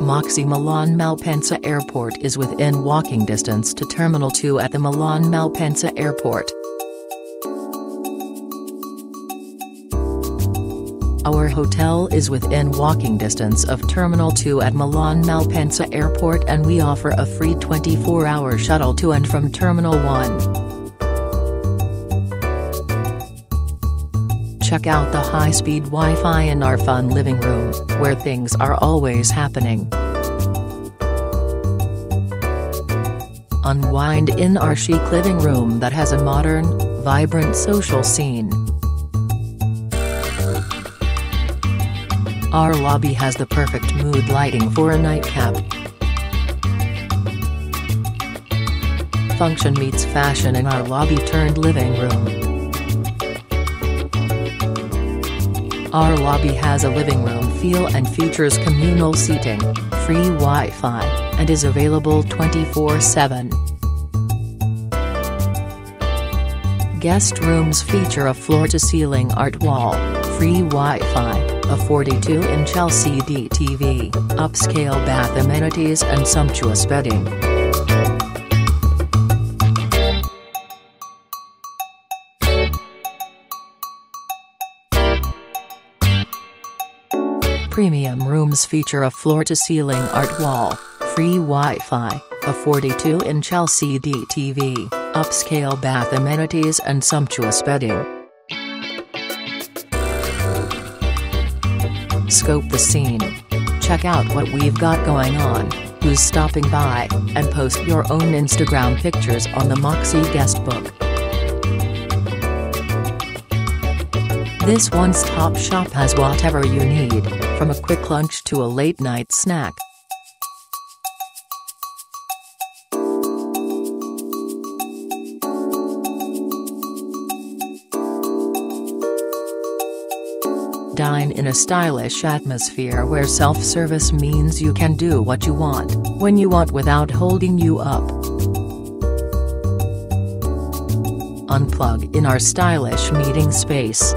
Moxy Milan Malpensa Airport is within walking distance to Terminal 2 at the Milan Malpensa Airport. Our hotel is within walking distance of Terminal 2 at Milan Malpensa Airport and we offer a free 24-hour shuttle to and from Terminal 1. Check out the high-speed Wi-Fi in our fun living room, where things are always happening. Unwind in our chic living room that has a modern, vibrant social scene. Our lobby has the perfect mood lighting for a nightcap. Function meets fashion in our lobby turned living room. Our lobby has a living room feel and features communal seating, free Wi-Fi, and is available 24-7. Guest rooms feature a floor-to-ceiling art wall, free Wi-Fi, a 42-inch LCD TV, upscale bath amenities and sumptuous bedding. Premium rooms feature a floor-to-ceiling art wall, free Wi-Fi, a 42-inch LCD TV, upscale bath amenities and sumptuous bedding. Scope the scene. Check out what we've got going on, who's stopping by, and post your own Instagram pictures on the Moxy guestbook. This one-stop shop has whatever you need, from a quick lunch to a late-night snack. Dine in a stylish atmosphere where self-service means you can do what you want, when you want without holding you up. Unplug in our stylish meeting space.